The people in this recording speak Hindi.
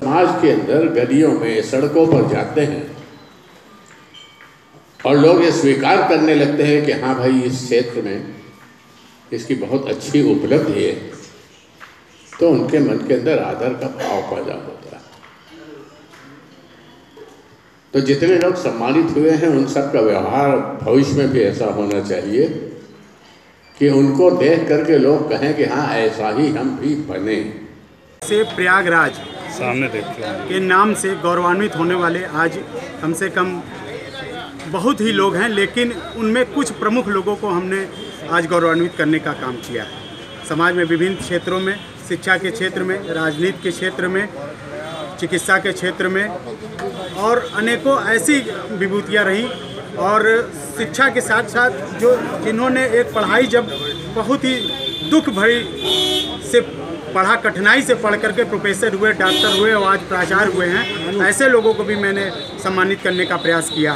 समाज के अंदर गलियों में, सड़कों पर जाते हैं और लोग ये स्वीकार करने लगते हैं कि हाँ भाई, इस क्षेत्र में इसकी बहुत अच्छी उपलब्धि है। तो उनके मन के अंदर आदर का भाव पैदा होता है। तो जितने लोग सम्मानित हुए हैं, उन सब का व्यवहार भविष्य में भी ऐसा होना चाहिए। कि उनको देख करके लोग कहें कि हाँ ऐसा ही हम भी बने। से प्रयागराज सामने देखते हैं। के नाम से गौरवान्वित होने वाले आज कम से कम बहुत ही लोग हैं लेकिन उनमें कुछ प्रमुख लोगों को हमने आज गौरवान्वित करने का काम किया है। समाज में विभिन्न क्षेत्रों में शिक्षा के क्षेत्र में राजनीति के क्षेत्र में चिकित्सा के क्षेत्र में और अनेकों ऐसी विभूतियाँ रहीं और शिक्षा के साथ साथ जो जिन्होंने एक पढ़ाई जब बहुत ही दुख भरी से पढ़ा कठिनाई से पढ़ करके प्रोफेसर हुए डॉक्टर हुए और आज प्राचार्य हुए हैं ऐसे लोगों को भी मैंने सम्मानित करने का प्रयास किया।